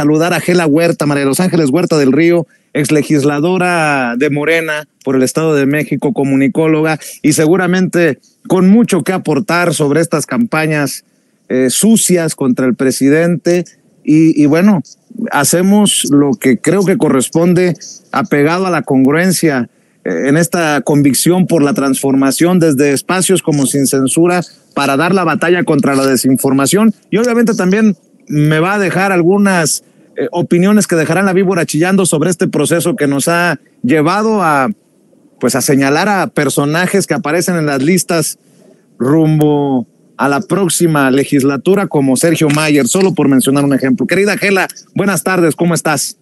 saludar a Gela Huerta, María los Ángeles Huerta del Río, ex legisladora de Morena por el Estado de México, comunicóloga y seguramente con mucho que aportar sobre estas campañas eh, sucias contra el presidente. Y, y, bueno, hacemos lo que creo que corresponde apegado a la congruencia eh, en esta convicción por la transformación desde espacios como sin censura para dar la batalla contra la desinformación y obviamente también me va a dejar algunas eh, opiniones que dejarán la víbora chillando sobre este proceso que nos ha llevado a pues a señalar a personajes que aparecen en las listas rumbo a la próxima legislatura como Sergio Mayer, solo por mencionar un ejemplo. Querida Gela, buenas tardes, ¿cómo estás?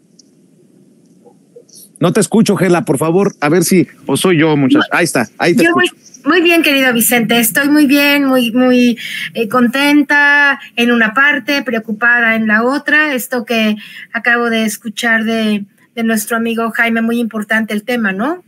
No te escucho, Gela, por favor, a ver si, o soy yo, muchachos. Ahí está, ahí te escucho. Muy bien, querido Vicente, estoy muy bien, muy, muy eh, contenta en una parte, preocupada en la otra. Esto que acabo de escuchar de, de nuestro amigo Jaime, muy importante el tema, ¿no?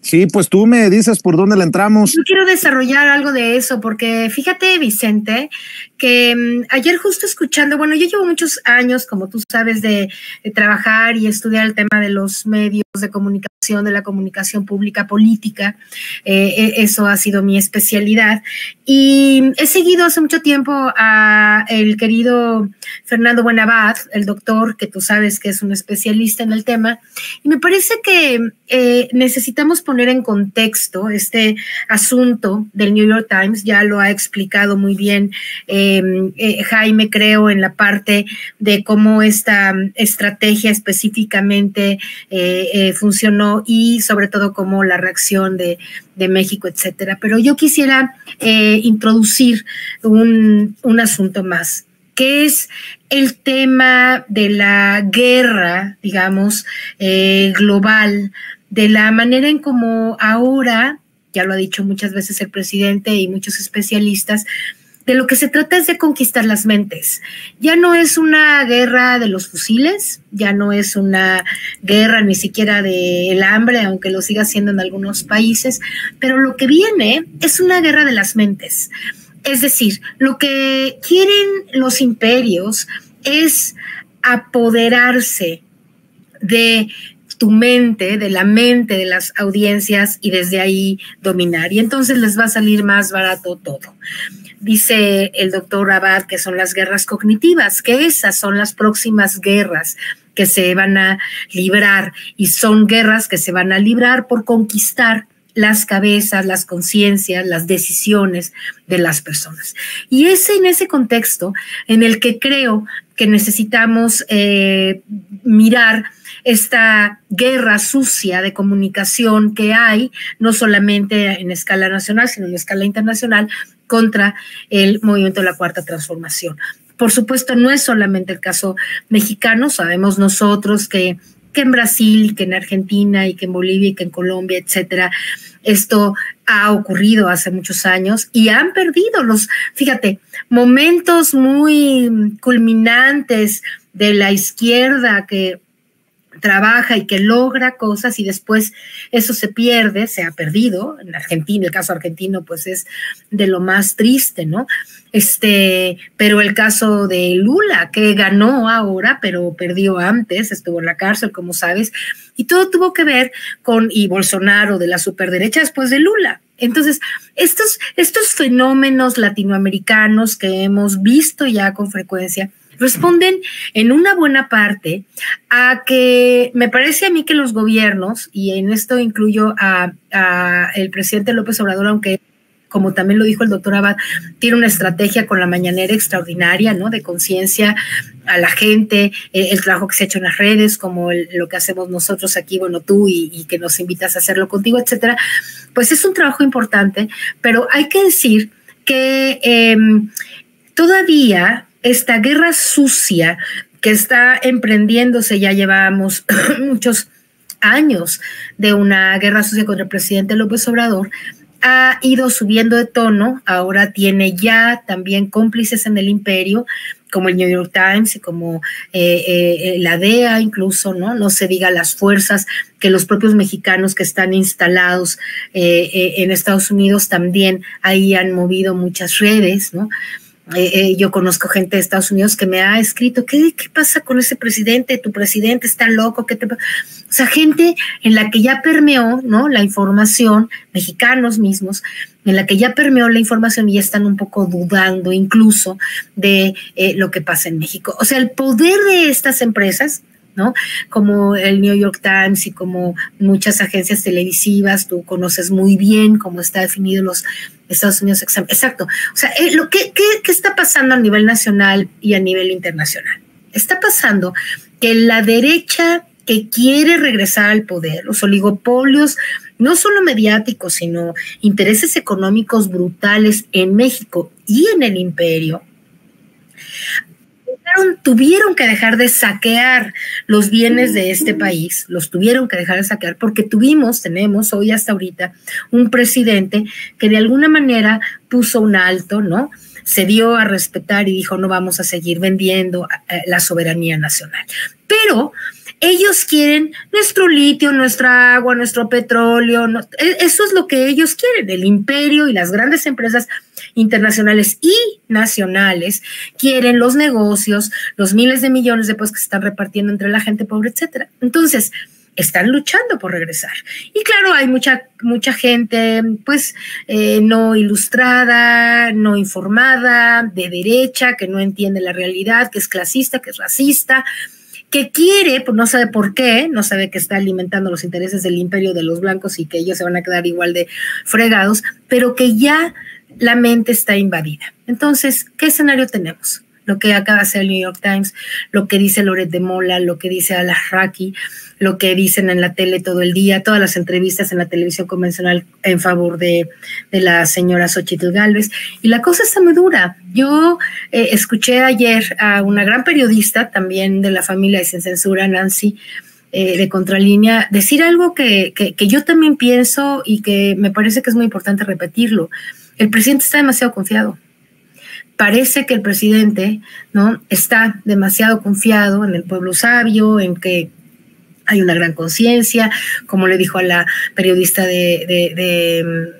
Sí, pues tú me dices por dónde le entramos. Yo quiero desarrollar algo de eso, porque fíjate, Vicente, que um, ayer justo escuchando, bueno, yo llevo muchos años, como tú sabes, de, trabajar y estudiar el tema de los medios de comunicación, de la comunicación pública política. Eh, eso ha sido mi especialidad. Y he seguido hace mucho tiempo a el querido Fernando Buenabad, el doctor, que tú sabes que es un especialista en el tema. Y me parece que eh, necesitamos poner en contexto este asunto del New York Times, ya lo ha explicado muy bien eh, eh, Jaime, creo, en la parte de cómo esta estrategia específicamente funcionó y sobre todo cómo la reacción de, México, etcétera. Pero yo quisiera introducir un, un asunto más que es el tema de la guerra, digamos, eh, global de la manera en cómo ahora, ya lo ha dicho muchas veces el presidente y muchos especialistas, de lo que se trata es de conquistar las mentes. Ya no es una guerra de los fusiles, ya no es una guerra ni siquiera del hambre, aunque lo siga siendo en algunos países, pero lo que viene es una guerra de las mentes. Es decir, lo que quieren los imperios es apoderarse de tu mente, de la mente de las audiencias y desde ahí dominar. Y entonces les va a salir más barato todo. Dice el doctor Abad que son las guerras cognitivas, que esas son las próximas guerras que se van a librar y son guerras que se van a librar por conquistar las cabezas, las conciencias, las decisiones de las personas. Y es en ese contexto en el que creo que necesitamos eh, mirar esta guerra sucia de comunicación que hay, no solamente en escala nacional, sino en escala internacional, contra el movimiento de la Cuarta Transformación. Por supuesto, no es solamente el caso mexicano, sabemos nosotros que, que en Brasil que en Argentina y que en Bolivia y que en Colombia, etcétera, esto ha ocurrido hace muchos años y han perdido los, fíjate, momentos muy culminantes de la izquierda que trabaja y que logra cosas y después eso se pierde, se ha perdido. En Argentina, el caso argentino, pues es de lo más triste, ¿no? Este, pero el caso de Lula, que ganó ahora, pero perdió antes, estuvo en la cárcel, como sabes, y todo tuvo que ver con, y Bolsonaro de la superderecha después de Lula. Entonces, estos, estos fenómenos latinoamericanos que hemos visto ya con frecuencia, responden en una buena parte a que me parece a mí que los gobiernos, y en esto incluyo a, el presidente López Obrador, aunque como también lo dijo el doctor Abad, tiene una estrategia con la mañanera extraordinaria, ¿no? De conciencia a la gente, eh, el trabajo que se ha hecho en las redes, como lo que hacemos nosotros aquí, bueno, tú y, que nos invitas a hacerlo contigo, etcétera. Pues es un trabajo importante, pero hay que decir que eh, todavía esta guerra sucia que está emprendiéndose, ya llevamos muchos años de una guerra sucia contra el presidente López Obrador, ha ido subiendo de tono, ahora tiene ya también cómplices en el imperio, como el New York Times y como eh, eh, la DEA incluso, ¿no? No se diga las fuerzas que los propios mexicanos que están instalados eh, en Estados Unidos también ahí han movido muchas redes, ¿no? Eh, eh, yo conozco gente de Estados Unidos que me ha escrito, ¿qué, ¿qué, pasa con ese presidente? Tu presidente está loco, ¿qué te O sea, gente en la que ya permeó, ¿no? La información, mexicanos mismos, en la que ya permeó la información y ya están un poco dudando incluso de eh, lo que pasa en México. O sea, el poder de estas empresas, ¿no? Como el New York Times y como muchas agencias televisivas, tú conoces muy bien cómo está definido los Estados Unidos. Exacto. O sea, eh, lo que, ¿qué está pasando a nivel nacional y a nivel internacional? Está pasando que la derecha que quiere regresar al poder, los oligopolios, no solo mediáticos, sino intereses económicos brutales en México y en el imperio, tuvieron que dejar de saquear los bienes de este país, los tuvieron que dejar de saquear porque tuvimos, tenemos hoy hasta ahorita un presidente que de alguna manera puso un alto, ¿no? Se dio a respetar y dijo, no vamos a seguir vendiendo eh, la soberanía nacional. Pero ellos quieren nuestro litio, nuestra agua, nuestro petróleo. E, eso es lo que ellos quieren. El imperio y las grandes empresas internacionales y nacionales quieren los negocios, los miles de millones de pesos que se están repartiendo entre la gente pobre, etcétera. Entonces, están luchando por regresar. Y claro, hay mucha, mucha gente, pues, eh, no ilustrada, no informada, de derecha, que no entiende la realidad, que es clasista, que es racista, que quiere, pues no sabe por qué, no sabe que está alimentando los intereses del imperio de los blancos y que ellos se van a quedar igual de fregados, pero que ya la mente está invadida. Entonces, ¿qué escenario tenemos? Lo que acaba de hacer el New York Times, lo que dice Loret de Mola, lo que dice Al-Raki, lo que dicen en la tele todo el día, todas las entrevistas en la televisión convencional en favor de, la señora Xochitl Galvez. Y la cosa está muy dura. Yo eh, escuché ayer a una gran periodista también de la familia de Sin Censura, Nancy, eh, de Contralínea, decir algo que, que yo también pienso y que me parece que es muy importante repetirlo. El presidente está demasiado confiado parece que el presidente no está demasiado confiado en el pueblo sabio, en que hay una gran conciencia, como le dijo a la periodista de, de,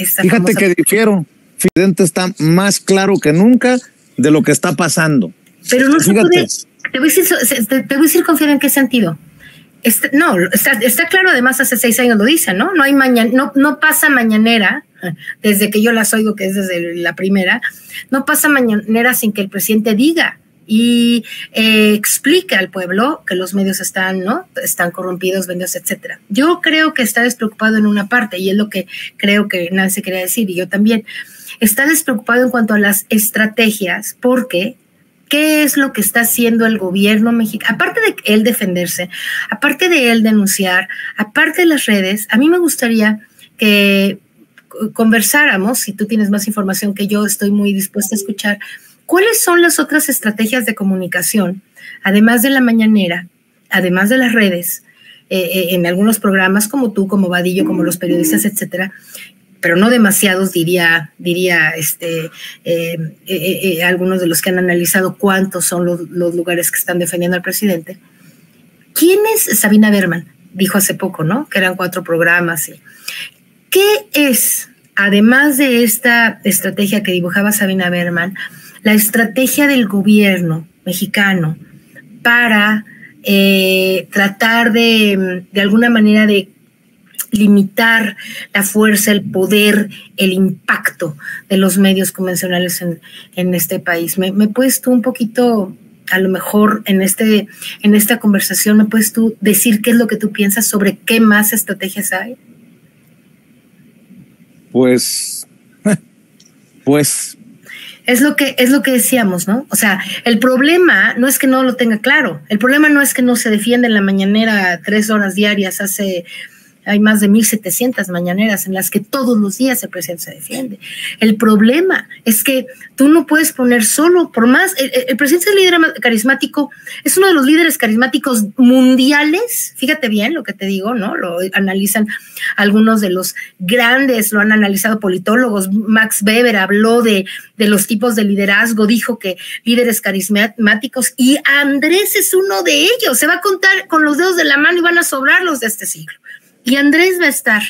esta Fíjate que difiero, el presidente está más claro que nunca de lo que está pasando. Pero no se puede, te voy, a decir, te, voy a decir confiar en qué sentido. Este, no, está, está, claro, además hace seis años lo dice, ¿no? No hay mañana, no, no pasa mañanera, desde que yo las oigo, que es desde la primera, no pasa mañanera sin que el presidente diga y eh, explique al pueblo que los medios están, ¿no? Están corrompidos, vendidos, etcétera. Yo creo que está despreocupado en una parte, y es lo que creo que Nancy quería decir, y yo también. Está despreocupado en cuanto a las estrategias, porque ¿Qué es lo que está haciendo el gobierno mexicano? Aparte de él defenderse, aparte de él denunciar, aparte de las redes, a mí me gustaría que conversáramos, si tú tienes más información que yo, estoy muy dispuesta a escuchar, ¿cuáles son las otras estrategias de comunicación, además de la mañanera, además de las redes, eh, eh, en algunos programas como tú, como Vadillo, como los periodistas, etcétera, pero no demasiados, diría, diría este, eh, algunos de los que han analizado cuántos son los, lugares que están defendiendo al presidente. ¿Quién es Sabina Berman? Dijo hace poco, ¿no? Que eran cuatro programas. ¿Qué es, además de esta estrategia que dibujaba Sabina Berman, la estrategia del gobierno mexicano para eh, tratar de, de alguna manera de limitar la fuerza, el poder, el impacto de los medios convencionales en, en este país. ¿Me, ¿Me, puedes tú un poquito, a lo mejor en, este, en esta conversación, me puedes tú decir qué es lo que tú piensas sobre qué más estrategias hay? Pues, pues. Es lo que es lo que decíamos, ¿no? O sea, el problema no es que no lo tenga claro. El problema no es que no se defienda en la mañanera tres horas diarias hace hay más de 1.700 mañaneras en las que todos los días el presidente se defiende. El problema es que tú no puedes poner solo, por más, el, presidente es el líder carismático, es uno de los líderes carismáticos mundiales, fíjate bien lo que te digo, ¿no? Lo analizan algunos de los grandes, lo han analizado politólogos, Max Weber habló de, de los tipos de liderazgo, dijo que líderes carismáticos y Andrés es uno de ellos, se va a contar con los dedos de la mano y van a sobrar los de este siglo. Y Andrés va a estar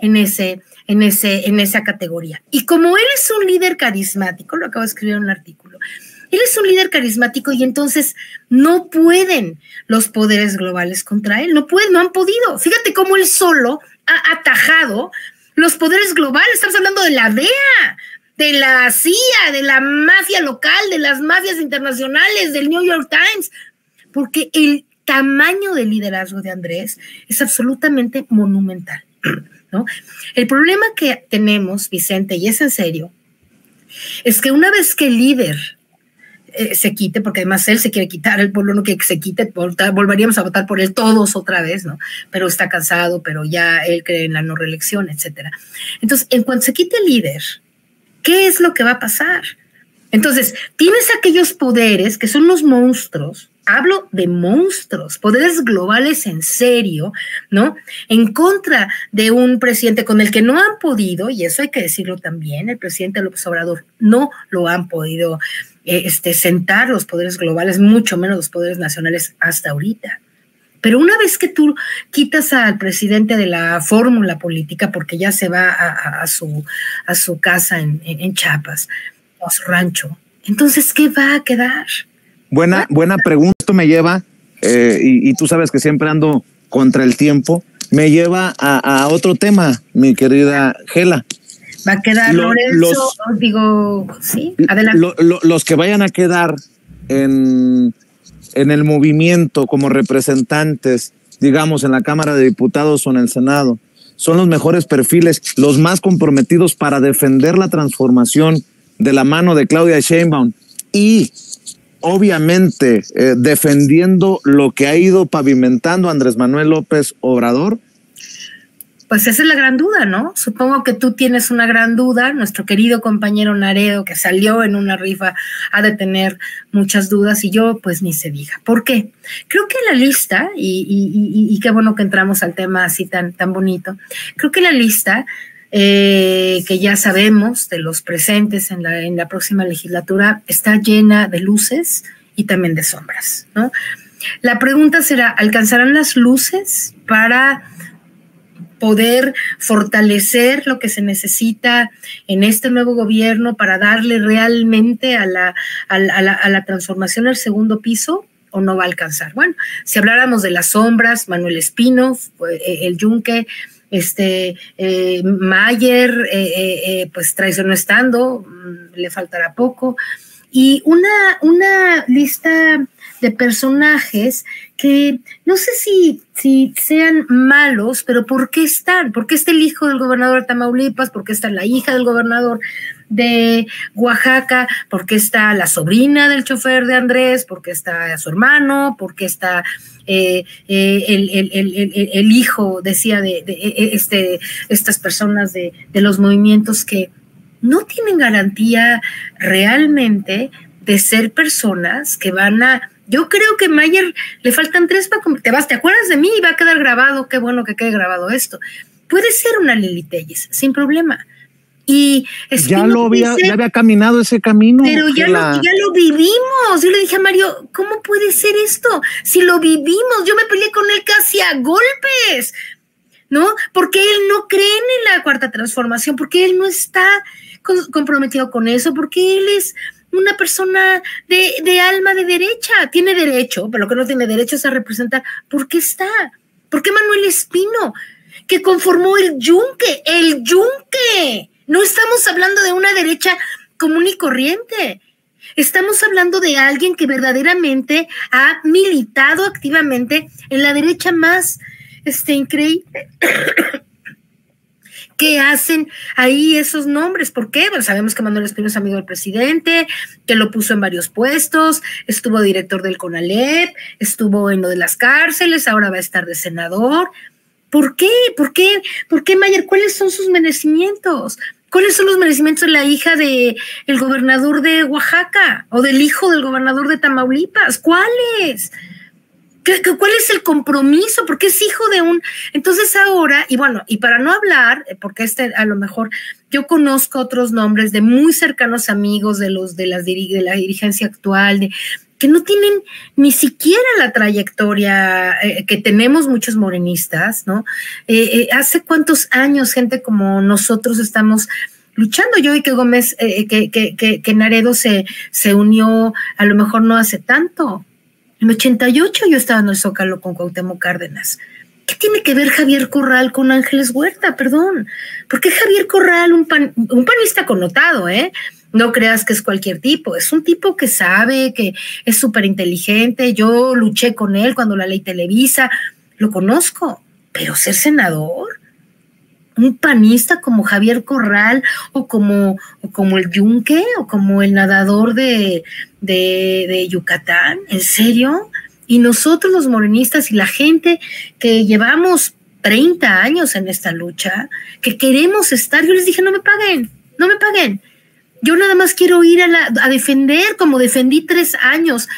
en ese, en ese, en esa categoría. Y como él es un líder carismático, lo acabo de escribir en un artículo, Él es un líder carismático y entonces no pueden los poderes globales contra él, no pueden, no han podido. Fíjate cómo él solo ha atajado los poderes globales, estamos hablando de la DEA, de la CIA, de la mafia local, de las mafias internacionales, del New York Times, porque el tamaño del liderazgo de Andrés es absolutamente monumental. ¿no? El problema que tenemos, Vicente, y es en serio, es que una vez que el líder eh, se quite, porque además él se quiere quitar, el pueblo no quiere que se quite, volveríamos a votar por él todos otra vez, ¿no? Pero está cansado, pero ya él cree en la no reelección, etcétera. Entonces, en cuanto se quite el líder, ¿qué es lo que va a pasar? Entonces, tienes aquellos poderes que son los monstruos, hablo de monstruos, poderes globales en serio, ¿no? En contra de un presidente con el que no han podido, y eso hay que decirlo también, el presidente López Obrador no lo han podido eh, este, sentar los poderes globales, mucho menos los poderes nacionales hasta ahorita. Pero una vez que tú quitas al presidente de la fórmula política, porque ya se va a, su, a su casa en, en, Chiapas, a su rancho, entonces, ¿qué va a quedar? Buena, buena pregunta me lleva, eh, y, tú sabes que siempre ando contra el tiempo, me lleva a, otro tema, mi querida Gela. Va a quedar Lorenzo, los, digo, sí, adelante. los que vayan a quedar en, en el movimiento como representantes, digamos, en la Cámara de Diputados o en el Senado, son los mejores perfiles, los más comprometidos para defender la transformación de la mano de Claudia Sheinbaum y obviamente eh, defendiendo lo que ha ido pavimentando Andrés Manuel López Obrador? Pues esa es la gran duda, ¿no? Supongo que tú tienes una gran duda. Nuestro querido compañero Naredo, que salió en una rifa, ha de tener muchas dudas y yo, pues ni se diga. ¿Por qué? Creo que la lista, y, qué bueno que entramos al tema así tan, tan bonito, creo que la lista eh, que ya sabemos de los presentes en la, próxima legislatura, está llena de luces y también de sombras. ¿no? La pregunta será, ¿alcanzarán las luces para poder fortalecer lo que se necesita en este nuevo gobierno para darle realmente a la, a la, a la transformación al segundo piso? o no va a alcanzar. Bueno, si habláramos de las sombras, Manuel Espino, eh, el Yunque, este, eh, Mayer, eh, eh, pues traicionó estando, mm, le faltará poco. Y una, una lista de personajes que no sé si, si sean malos, pero ¿por qué están? ¿Por qué está el hijo del gobernador de Tamaulipas? ¿Por qué está la hija del gobernador de Oaxaca? ¿Por qué está la sobrina del chofer de Andrés? ¿Por qué está su hermano? ¿Por qué está eh, eh, el, hijo, decía, de, e, este, estas personas de, de los movimientos que no tienen garantía realmente de ser personas que van a yo creo que Mayer le faltan tres para te vas, te acuerdas de mí y va a quedar grabado, qué bueno que quede grabado esto. Puede ser una Lili Telles, sin problema. Y ya lo había, ya había caminado ese camino. Pero ya lo, ya lo vivimos. Yo le dije a Mario, ¿cómo puede ser esto? Si lo vivimos, yo me peleé con él casi a golpes, ¿no? Porque él no cree en la cuarta transformación, porque él no está comprometido con eso, porque él es una persona de, alma de derecha. Tiene derecho, pero lo que no tiene derecho es a representar. ¿Por qué está? ¿Por qué Manuel Espino? Que conformó el yunque, el yunque. No estamos hablando de una derecha común y corriente. Estamos hablando de alguien que verdaderamente ha militado activamente en la derecha más este, increíble ¿Qué hacen ahí esos nombres? ¿Por qué? Bueno, sabemos que Manuel Espino es amigo del presidente, que lo puso en varios puestos, estuvo director del CONALEP, estuvo en lo de las cárceles, ahora va a estar de senador. ¿Por qué? ¿Por qué? ¿Por qué, Mayer? ¿Cuáles son sus merecimientos? ¿Cuáles son los merecimientos de la hija de el gobernador de Oaxaca o del hijo del gobernador de Tamaulipas? ¿Cuáles? Cuál es el compromiso? Porque es hijo de un... Entonces ahora, y bueno, y para no hablar, eh, porque este a lo mejor yo conozco otros nombres de muy cercanos amigos de los de, las, de la dirigencia actual, de, que no tienen ni siquiera la trayectoria eh, que tenemos muchos morenistas, ¿no? Eh, hace cuántos años gente como nosotros estamos luchando. Yo y que Gómez, que, que, que, que, Naredo se, se unió a lo mejor no hace tanto. En 88 yo estaba en el Zócalo con Cuauhtémoc Cárdenas. ¿Qué tiene que ver Javier Corral con Ángeles Huerta? Perdón. ¿Por qué Javier Corral, un, pan, un panista connotado, eh? No creas que es cualquier tipo, es un tipo que sabe, que es súper inteligente. Yo luché con él cuando la ley Televisa, lo conozco, pero ser senador, un panista como Javier Corral o como, como el Yunque o como el nadador de, de, de Yucatán, ¿en serio? Y nosotros los morenistas y la gente que llevamos 30 años en esta lucha, que queremos estar, yo les dije, no me paguen, no me paguen yo nada más quiero ir a, la, a defender, como defendí tres años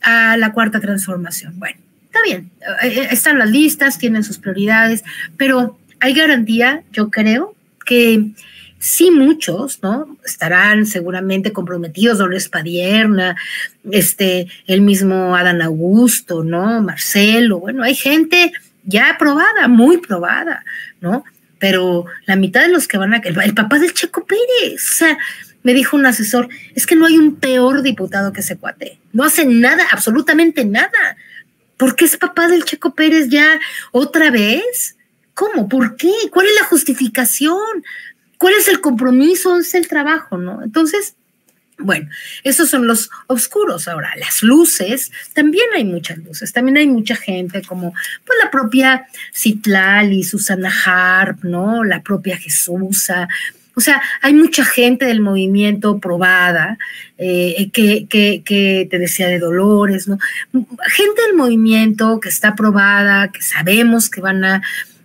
a la cuarta transformación. Bueno, está bien, eh, eh, están las listas, tienen sus prioridades, pero hay garantía, yo creo, que sí muchos, ¿no? Estarán seguramente comprometidos, Dolores Padierna, este, el mismo Adán Augusto, ¿no? Marcelo, bueno, hay gente ya probada, muy probada, ¿no? Pero la mitad de los que van a... El, el papá del Checo Pérez, o sea, me dijo un asesor, es que no hay un peor diputado que ese cuate. No hace nada, absolutamente nada. ¿Por qué es papá del Checo Pérez ya otra vez? ¿Cómo? ¿Por qué? ¿Cuál es la justificación? ¿Cuál es el compromiso? Es el trabajo, ¿no? Entonces, bueno, esos son los oscuros. Ahora, las luces, también hay muchas luces, también hay mucha gente como pues la propia Citlali, Susana Harp, ¿no? La propia Jesusa, o sea, hay mucha gente del movimiento probada, eh, que, que, te decía de Dolores, ¿no? Gente del movimiento que está probada, que sabemos que van a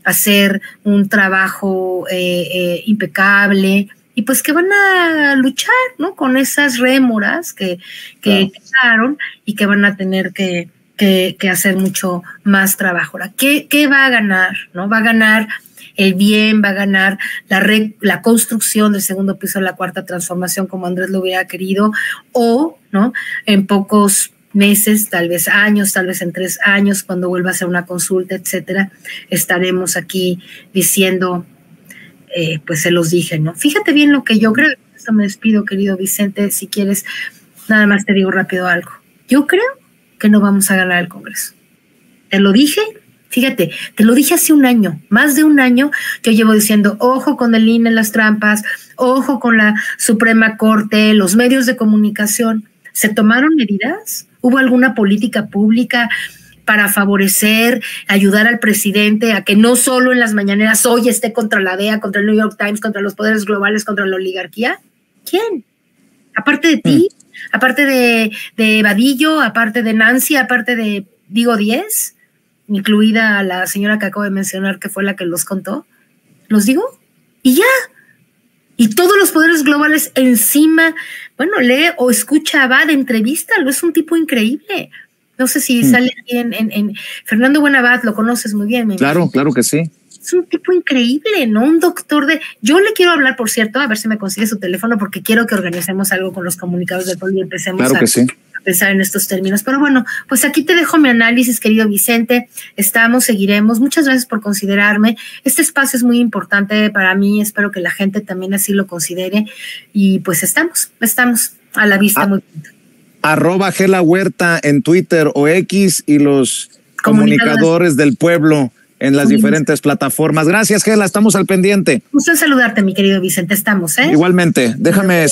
hacer un trabajo eh, eh, impecable y pues que van a luchar, ¿no? Con esas rémoras que, que quedaron y que van a tener que, que, hacer mucho más trabajo. Ahora, ¿qué, ¿qué va a ganar? ¿No? Va a ganar el bien, va a ganar la, la construcción del segundo piso de la cuarta transformación como Andrés lo hubiera querido, o ¿no? en pocos meses, tal vez años, tal vez en tres años, cuando vuelva a hacer una consulta, etcétera, estaremos aquí diciendo, eh, pues se los dije, ¿no? Fíjate bien lo que yo creo, esto me despido, querido Vicente, si quieres, nada más te digo rápido algo. Yo creo que no vamos a ganar el Congreso. Te lo dije Fíjate, te lo dije hace un año, más de un año, yo llevo diciendo, ojo con el INE en las trampas, ojo con la Suprema Corte, los medios de comunicación. ¿Se tomaron medidas? ¿Hubo alguna política pública para favorecer, ayudar al presidente a que no solo en las mañaneras hoy esté contra la DEA, contra el New York Times, contra los poderes globales, contra la oligarquía? ¿Quién? Aparte de ti, mm. aparte de, de Vadillo, aparte de Nancy, aparte de Digo 10 incluida la señora que acabo de mencionar, que fue la que los contó, los digo, y ya. Y todos los poderes globales encima, bueno, lee o escucha a Abad, lo es un tipo increíble. No sé si mm. sale en, en, Fernando Buenabad, lo conoces muy bien. Claro, claro que sí. Es un tipo increíble, ¿no? Un doctor de... Yo le quiero hablar, por cierto, a ver si me consigue su teléfono, porque quiero que organicemos algo con los comunicados del pueblo y empecemos claro que sí pensar en estos términos. Pero bueno, pues aquí te dejo mi análisis, querido Vicente. Estamos, seguiremos. Muchas gracias por considerarme. Este espacio es muy importante para mí. Espero que la gente también así lo considere. Y pues estamos, estamos a la vista ah, muy pronto. Arroba Gela Huerta en Twitter o X y los comunicadores, del pueblo en las diferentes plataformas. Gracias, Gela. Estamos al pendiente. Gusto saludarte, mi querido Vicente. Estamos, ¿eh? Igualmente. Déjame.